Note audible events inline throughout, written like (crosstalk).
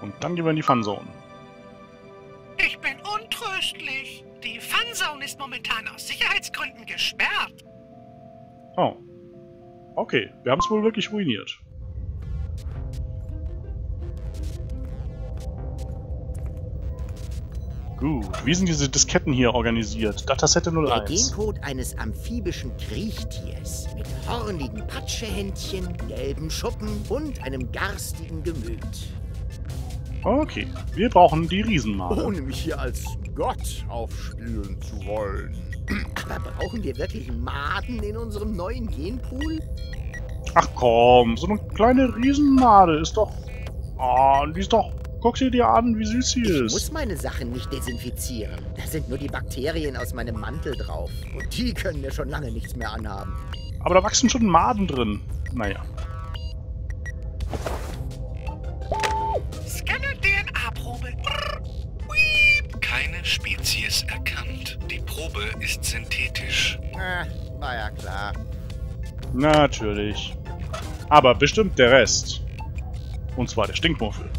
Und dann gehen wir in die Funzone. Ich bin untröstlich. Die Funzone ist momentan aus Sicherheitsgründen gesperrt. Oh. Okay, wir haben es wohl wirklich ruiniert. Gut, wie sind diese Disketten hier organisiert? Datasette Der 01. Gencode eines amphibischen Kriechtiers mit hornigen Patschehändchen, gelben Schuppen und einem garstigen Gemüt. Okay, wir brauchen die Riesenmale. Ohne mich hier als Gott aufspielen zu wollen. Aber brauchen wir wirklich Maden in unserem neuen Genpool? Ach komm, so eine kleine Riesenmade ist doch... Ah, die ist doch... Guck sie dir an, wie süß sie Ich ist. muss meine Sachen nicht desinfizieren. Da sind nur die Bakterien aus meinem Mantel drauf. Und die können mir schon lange nichts mehr anhaben. Aber da wachsen schon Maden drin. Naja. Scanne Spezies erkannt. Die Probe ist synthetisch. Ah, war ja klar. Natürlich. Aber bestimmt der Rest. Und zwar der Stinkmuffel.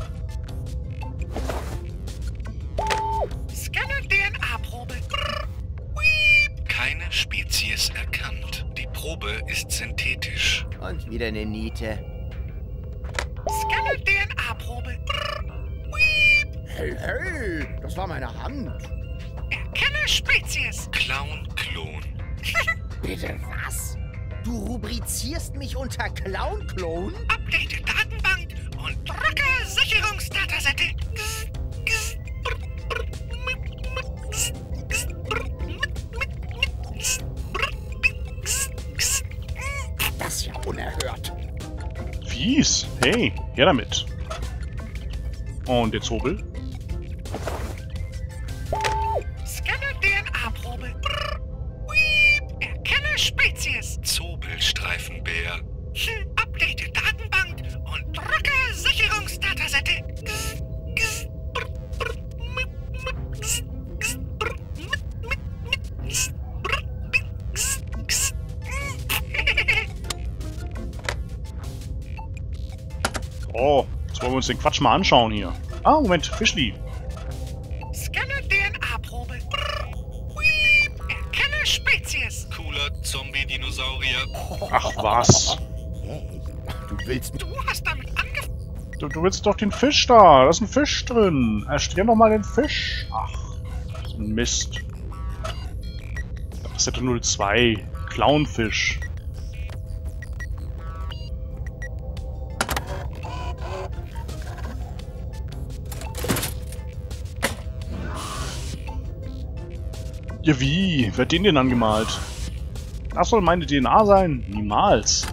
Scanne DNA-Probe. Keine Spezies erkannt. Die Probe ist synthetisch. Und wieder eine Niete. Hey, hey, das war meine Hand. Erkenne Spezies. Clown-Klon. (laughs) Bitte was? Du rubrizierst mich unter Clown-Klon? Update Datenbank und drücke Sicherungsdatasette. Das ist ja unerhört. Fies. Hey, her damit. Und jetzt Hobel. Oh, jetzt wollen wir uns den Quatsch mal anschauen hier. Ah, Moment, Fischli. Scanne DNA-Probe. Erkenne Spezies. Cooler Zombie-Dinosaurier. Ach was. Du willst Du hast damit angefangen. Du, du willst doch den Fisch da. Da ist ein Fisch drin. Erstell doch mal den Fisch. Ach, Mist. Das hätte 02. Clownfisch. Ja wie? Wer hat den denn angemalt? Das soll meine DNA sein? Niemals.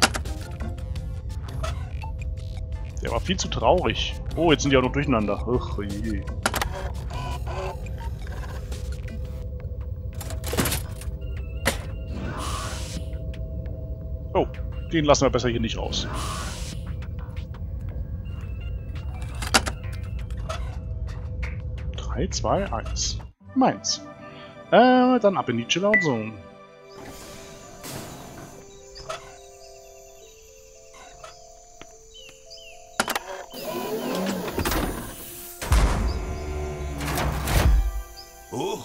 Der war viel zu traurig. Oh, jetzt sind die auch noch durcheinander. Ach je. Oh, den lassen wir besser hier nicht raus. Drei, zwei, eins. Meins. Äh, dann ab in die Chill-Out Zone. Oh,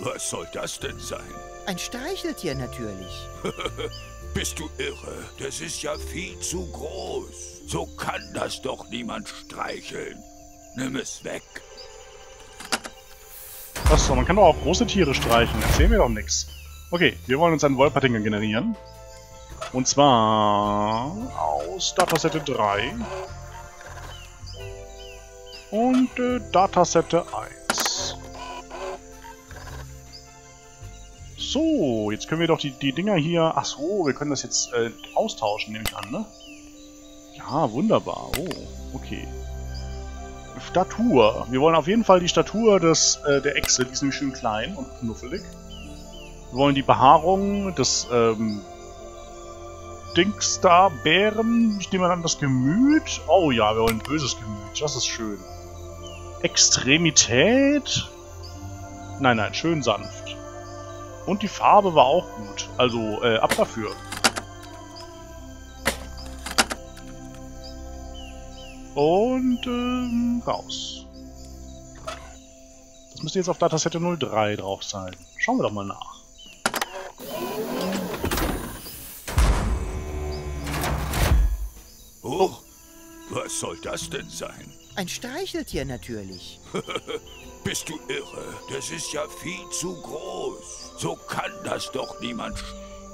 was soll das denn sein? Ein Streicheltier natürlich. (laughs) Bist du irre? Das ist ja viel zu groß. So kann das doch niemand streicheln. Nimm es weg. Achso, man kann doch auch große Tiere streichen. Erzähl mir doch nix. Okay, wir wollen uns einen Wolpertinger generieren. Und zwar aus Datasette 3 und äh, Datasette 1. So, jetzt können wir doch die, die Dinger hier... Ach so, wir können das jetzt äh, austauschen, nehme ich an, ne? Ja, wunderbar. Oh, okay. Statur. Wir wollen auf jeden Fall die Statur des, äh, der Echse, die ist nämlich schön klein und knuffelig. Wir wollen die Behaarung des ähm, Dingstar Bären. Ich nehme an das Gemüt. Oh ja, wir wollen böses Gemüt. Das ist schön. Extremität. Nein, nein, schön sanft. Und die Farbe war auch gut. Also, äh, ab dafür. Und ähm, raus. Das müsste jetzt auf Datasette 03 drauf sein. Schauen wir doch mal nach. Oh, was soll das denn sein? Ein Streicheltier natürlich. (laughs) Bist du irre? Das ist ja viel zu groß. So kann das doch niemand.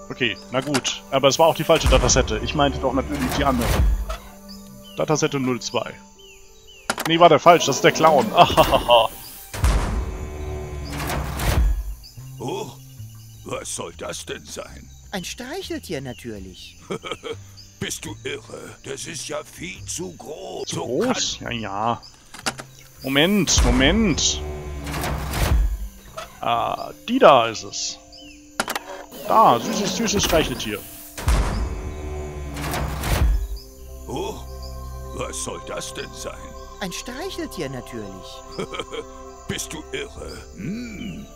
Okay, na gut. Aber es war auch die falsche Datasette. Ich meinte doch natürlich die andere. Datasette 02. Nee, war der falsch. Das ist der Clown. (laughs) Oh, was soll das denn sein? Ein Streicheltier natürlich. (laughs) Bist du irre? Das ist ja viel zu groß. Zu so groß? Ja, ja. Moment, Moment. Ah, die da ist es. Da, süßes, süßes Streicheltier. Was soll das denn sein? Ein Streicheltier natürlich. (laughs) Bist du irre? Hm.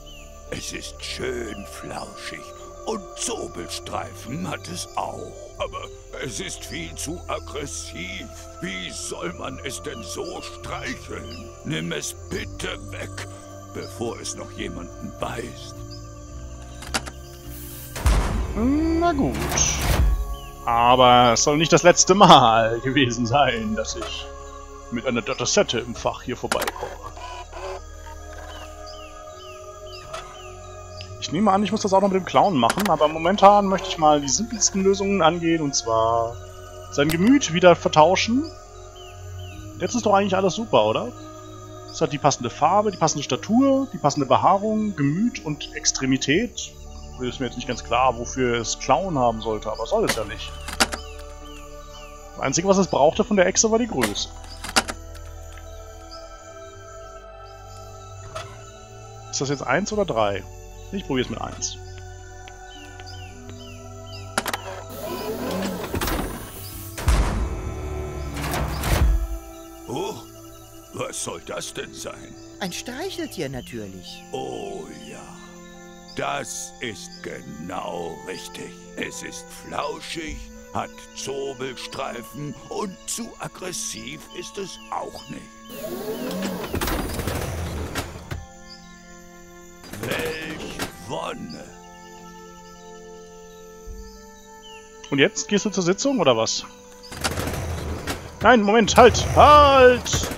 Es ist schön flauschig und Zobelstreifen hat es auch. Aber es ist viel zu aggressiv. Wie soll man es denn so streicheln? Nimm es bitte weg, bevor es noch jemanden beißt. Na gut. Aber es soll nicht das letzte Mal gewesen sein, dass ich mit einer Datasette im Fach hier vorbeikomme. Ich nehme an, ich muss das auch noch mit dem Clown machen, aber momentan möchte ich mal die simpelsten Lösungen angehen, und zwar sein Gemüt wieder vertauschen. Jetzt ist doch eigentlich alles super, oder? Es hat die passende Farbe, die passende Statur, die passende Behaarung, Gemüt und Extremität. Ist mir jetzt nicht ganz klar, wofür es Clown haben sollte, aber soll es ja nicht. Das Einzige, was es brauchte von der Echse, war die Größe. Ist das jetzt 1 oder 3? Ich probiere es mit 1. Oh, was soll das denn sein? Ein Streicheltier natürlich. Oh ja, das ist genau richtig. Es ist flauschig, hat Zobelstreifen und zu aggressiv ist es auch nicht. Welch Wonne! Und jetzt gehst du zur Sitzung oder was? Nein, Moment, halt! Halt!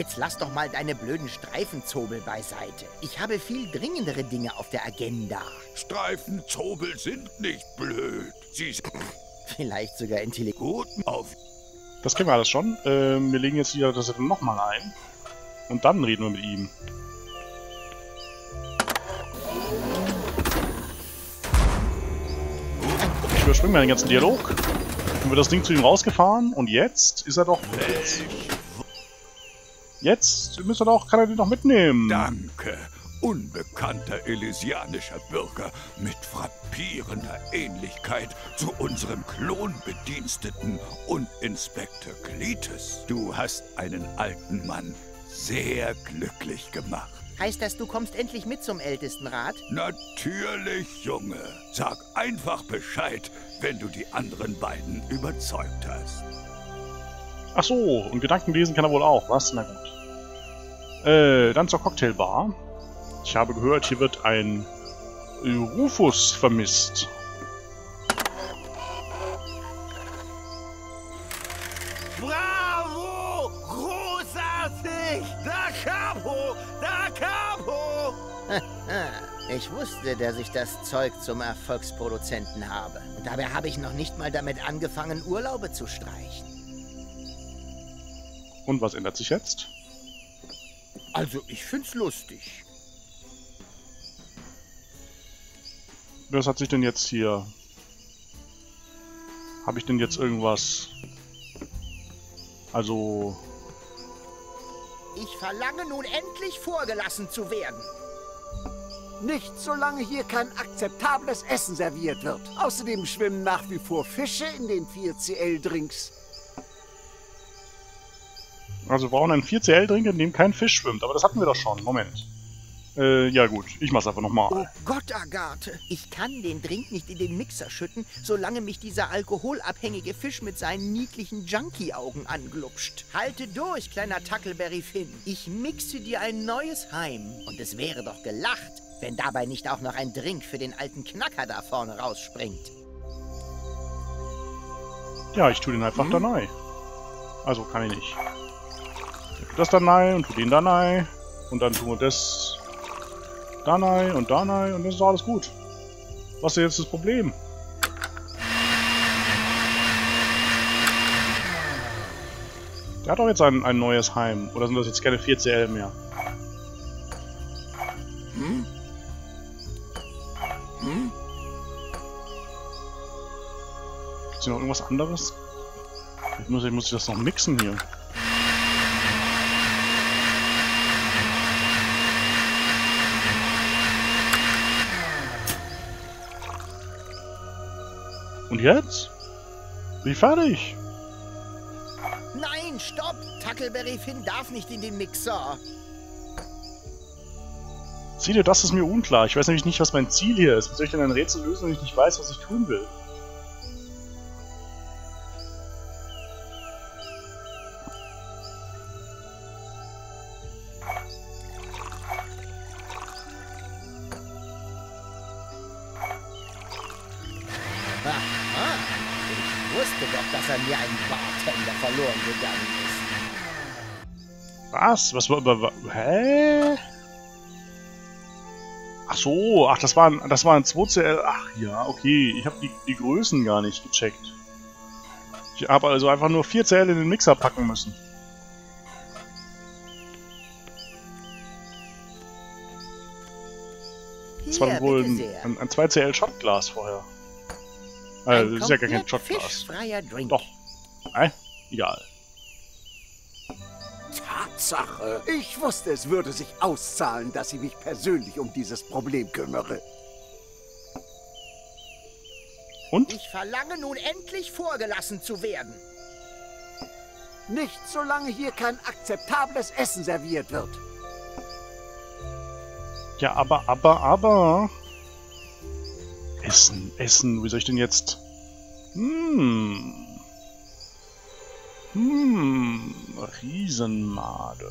Jetzt lass doch mal deine blöden Streifenzobel beiseite. Ich habe viel dringendere Dinge auf der Agenda. Streifenzobel sind nicht blöd. Sie sind Vielleicht sogar intelligent. gut auf. Das kennen wir alles schon. Ähm, wir legen jetzt wieder das nochmal ein. Und dann reden wir mit ihm. Ich überspringe mal den ganzen Dialog. Dann wird das Ding zu ihm rausgefahren und jetzt ist er doch... Jetzt, jetzt müsste doch, kann er den doch mitnehmen. Danke, unbekannter elysianischer Bürger mit frappierender Ähnlichkeit zu unserem Klonbediensteten und Inspektor Cletus. Du hast einen alten Mann sehr glücklich gemacht. Heißt das, du kommst endlich mit zum Ältestenrat? Natürlich, Junge. Sag einfach Bescheid, wenn du die anderen beiden überzeugt hast. Ach so, und Gedanken lesen kann er wohl auch, was? Na gut. Äh, dann zur Cocktailbar. Ich habe gehört, hier wird ein Rufus vermisst. Bravo! Großartig! Da Capo! Da Capo! (laughs) Ich wusste, dass ich das Zeug zum Erfolgsproduzenten habe. Und dabei habe ich noch nicht mal damit angefangen, Urlaube zu streichen. Und was ändert sich jetzt? Also, ich find's lustig. Was hat sich denn jetzt hier... Habe ich denn jetzt irgendwas... Also... Ich verlange nun endlich vorgelassen zu werden. Nicht solange hier kein akzeptables Essen serviert wird. Außerdem schwimmen nach wie vor Fische in den 4CL-Drinks. Also wir brauchen einen 4CL-Drink, in dem kein Fisch schwimmt. Aber das hatten wir doch schon. Moment. Äh, ja gut, ich mach's einfach nochmal. Oh Gott, Agathe. Ich kann den Drink nicht in den Mixer schütten, solange mich dieser alkoholabhängige Fisch mit seinen niedlichen Junkie-Augen anglupscht. Halte durch, kleiner Tackleberry Finn. Ich mixe dir ein neues Heim. Und es wäre doch gelacht, wenn dabei nicht auch noch ein Drink für den alten Knacker da vorne rausspringt. Ja, ich tu den einfach hm? da rein. Also kann ich nicht. Das da rein und tu den da rein. Und dann tun wir das da rein und da rein und dann ist alles gut. Was ist jetzt das Problem? Der hat doch jetzt ein, ein neues Heim. Oder sind das jetzt keine 4CL mehr? Hm? Hm? Gibt's hier noch irgendwas anderes? Ich muss, ich muss das noch mixen hier. Und jetzt? Ich fertig? Nein, stopp! Tackleberry Finn darf nicht in den Mixer. Sieh dir, das ist mir unklar. Ich weiß nämlich nicht, was mein Ziel hier ist. Wie soll ich denn ein Rätsel lösen, wenn ich nicht weiß, was ich tun will? Was? Was war über... Hä? Ach so, ach, das waren, das waren 2CL. Ach ja, okay. Ich habe die, die Größen gar nicht gecheckt. Ich habe also einfach nur 4CL in den Mixer packen müssen. Das war wohl ein, ein, ein 2CL Shotglas vorher. Äh, das ist ja gar kein Shotglas. Doch. Nein, egal. Tatsache. Ich wusste, es würde sich auszahlen, dass ich mich persönlich um dieses Problem kümmere. Und? Ich verlange nun endlich vorgelassen zu werden. Nicht solange hier kein akzeptables Essen serviert wird. Ja, aber, aber, aber... Essen, Essen, wie soll ich denn jetzt... Hm... Hm, Riesenmade.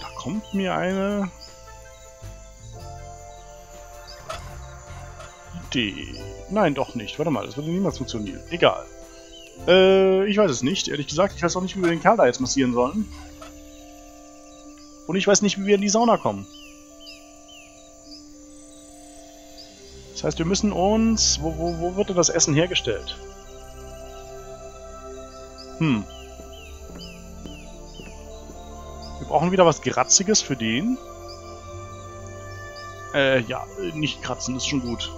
Da kommt mir eine Idee. Nein, doch nicht. Warte mal, das würde niemals funktionieren. Egal. Äh, ich weiß es nicht. Ehrlich gesagt, ich weiß auch nicht, wie wir den Kerl da jetzt massieren sollen. Und ich weiß nicht, wie wir in die Sauna kommen. Das heißt, wir müssen uns... Wo, wo, wo wird denn das Essen hergestellt? Hm. Wir brauchen wieder was Gratziges für den. Äh, ja, nicht kratzen, ist schon gut.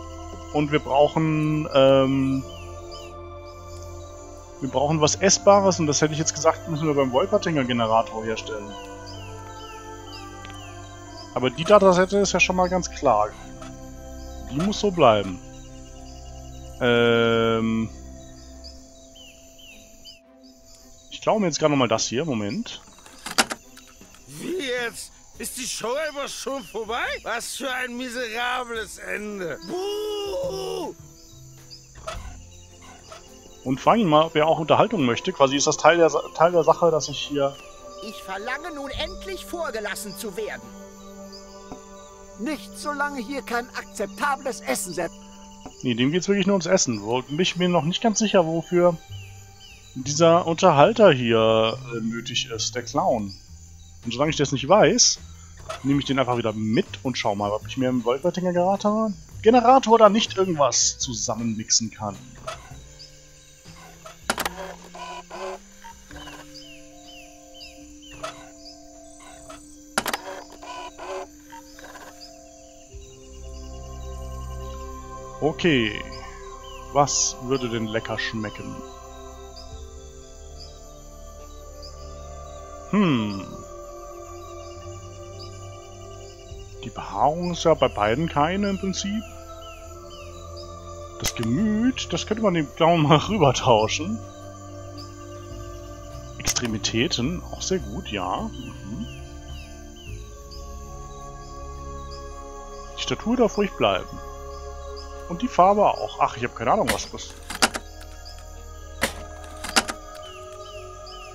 Und wir brauchen, ähm... Wir brauchen was Essbares und das hätte ich jetzt gesagt, müssen wir beim Wolpertinger Generator herstellen. Aber die Datasette ist ja schon mal ganz klar. Die muss so bleiben. Ähm... klaue mir jetzt gerade nochmal das hier. Moment. Wie jetzt? Ist die Show einfach schon vorbei? Was für ein miserables Ende. Buh! Und frage ihn mal, ob er auch Unterhaltung möchte. Quasi ist das Teil der, Teil der Sache, dass ich hier... Ich verlange nun endlich vorgelassen zu werden. Nicht solange hier kein akzeptables Essen setzt. Nee, dem geht's wirklich nur ums Essen. Wo bin ich mir noch nicht ganz sicher, wofür dieser Unterhalter hier äh, nötig ist, der Clown. Und solange ich das nicht weiß, nehme ich den einfach wieder mit und schau mal, ob ich mir im Wolvertinger Generator, Generator da nicht irgendwas zusammenmixen kann. Okay. Was würde denn lecker schmecken? Hm. Die Behaarung ist ja bei beiden keine im Prinzip. Das Gemüt, das könnte man dem Blauen mal (laughs) rüber tauschen. Extremitäten, auch sehr gut, ja. Mhm. Die Statur darf ruhig bleiben. Und die Farbe auch. Ach, ich habe keine Ahnung, was das...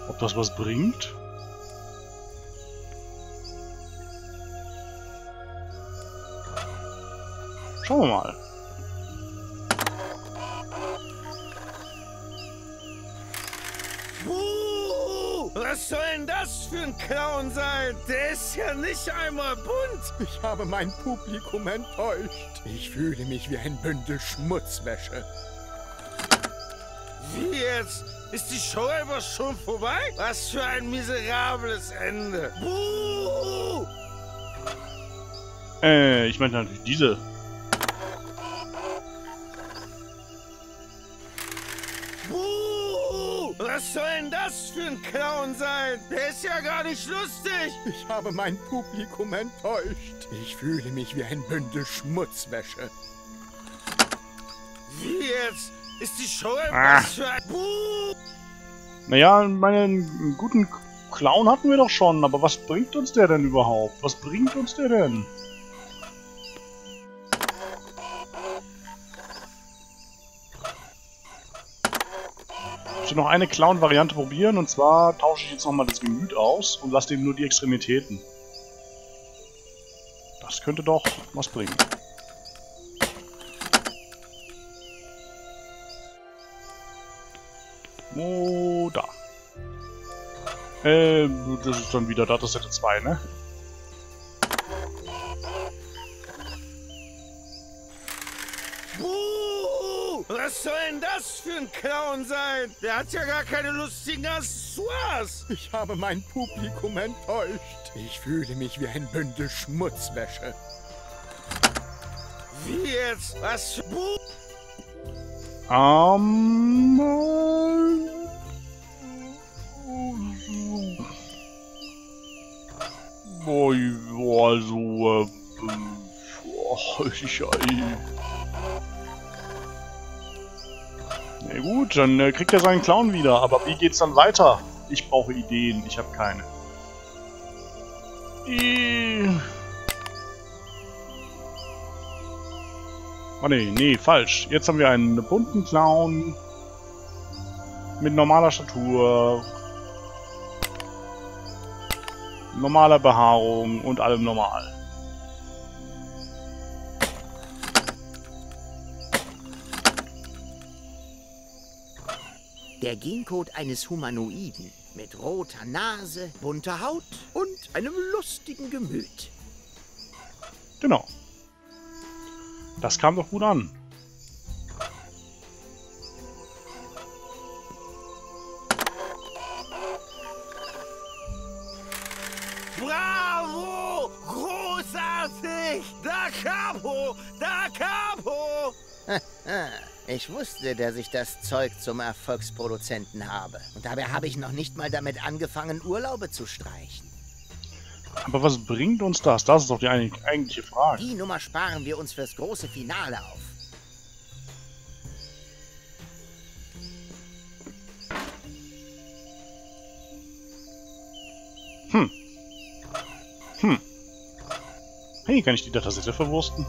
Ob das was bringt? Schauen wir mal. Buh! Was soll denn das für ein Clown sein? Der ist ja nicht einmal bunt. Ich habe mein Publikum enttäuscht. Ich fühle mich wie ein Bündel Schmutzwäsche. Wie jetzt? Ist die Show einfach schon vorbei? Was für ein miserables Ende. Buh! Äh, ich meine natürlich diese. Was soll denn das für ein Clown sein? Der ist ja gar nicht lustig. Ich habe mein Publikum enttäuscht. Ich fühle mich wie ein Bündel Schmutzwäsche. Wie jetzt? Ist die Show Ah. einfach für ein... Buh! Naja, meinen guten Clown hatten wir doch schon, aber was bringt uns der denn überhaupt? Was bringt uns der denn? Noch eine Clown-Variante probieren und zwar tausche ich jetzt nochmal das Gemüt aus und lasse dem nur die Extremitäten. Das könnte doch was bringen. Oh, da. Äh, das ist dann wieder Dataset 2, ne? Was soll denn das für ein Clown sein? Der hat ja gar keine lustigen Accessoires. Ich habe mein Publikum enttäuscht. Ich fühle mich wie ein Bündel Schmutzwäsche. Wie jetzt? Was für... Ähm. äh, Boah, boah, also, äh, boah, ich, Na gut, dann äh, kriegt er seinen Clown wieder, aber wie geht's dann weiter? Ich brauche Ideen, ich habe keine. I Oh nee, nee, falsch. Jetzt haben wir einen bunten Clown mit normaler Statur, normaler Behaarung und allem normal. Der Gencode eines Humanoiden mit roter Nase, bunter Haut und einem lustigen Gemüt. Genau. Das kam doch gut an. Bravo! Großartig! Da Capo! Da Capo! (laughs) Ich wusste, dass ich das Zeug zum Erfolgsproduzenten habe. Und dabei habe ich noch nicht mal damit angefangen, Urlaube zu streichen. Aber was bringt uns das? Das ist doch die eigentliche Frage. Die Nummer sparen wir uns fürs große Finale auf. Hey, kann ich die Datasette verwursten?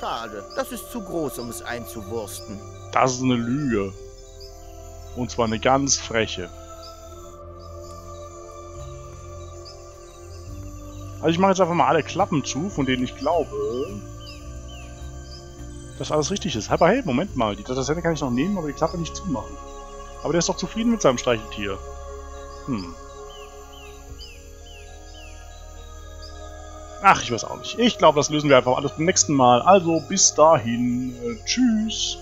Schade, das ist zu groß, um es einzuwursten. Das ist eine Lüge. Und zwar eine ganz freche. Also ich mache jetzt einfach mal alle Klappen zu, von denen ich glaube, dass alles richtig ist. Aber hey, Moment mal, die Datasette kann ich noch nehmen, aber die Klappe nicht zumachen. Aber der ist doch zufrieden mit seinem Streicheltier. Hm. Ach, ich weiß auch nicht. Ich glaube, das lösen wir einfach alles beim nächsten Mal. Also bis dahin. Äh, tschüss.